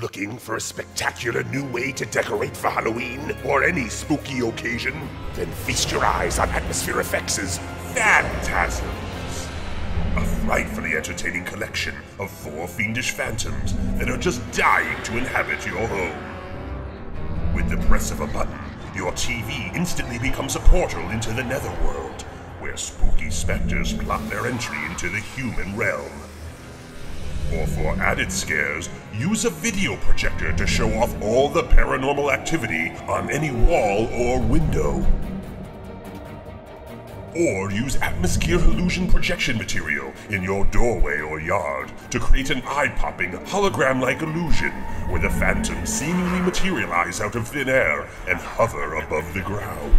Looking for a spectacular new way to decorate for Halloween or any spooky occasion? Then feast your eyes on AtmosFearFX' Phantasms. A frightfully entertaining collection of four fiendish phantoms that are just dying to inhabit your home. With the press of a button, your TV instantly becomes a portal into the netherworld, where spooky specters plot their entry into the human realm. Or for added scares, use a video projector to show off all the paranormal activity on any wall or window. Or use Atmosphere Illusion projection material in your doorway or yard to create an eye popping, hologram like illusion where the phantoms seemingly materialize out of thin air and hover above the ground.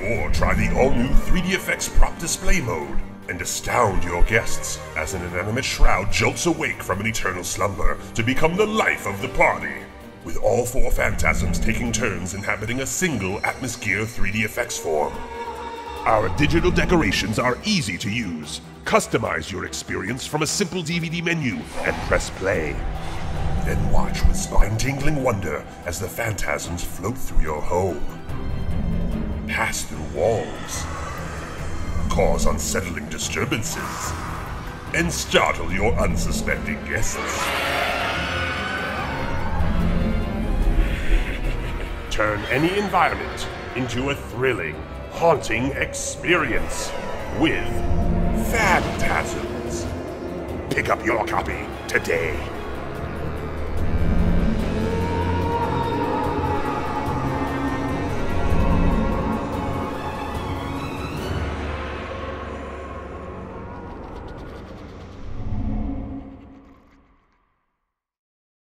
Or try the all new 3D Effects prop display mode and astound your guests as an inanimate shroud jolts awake from an eternal slumber to become the life of the party. With all four phantasms taking turns inhabiting a single Atmosphere 3D effects form. Our digital decorations are easy to use. Customize your experience from a simple DVD menu and press play. Then watch with spine tingling wonder as the phantasms float through your home. Pass through walls cause unsettling disturbances, and startle your unsuspecting guests. Turn any environment into a thrilling, haunting experience with Phantasms. Pick up your copy today.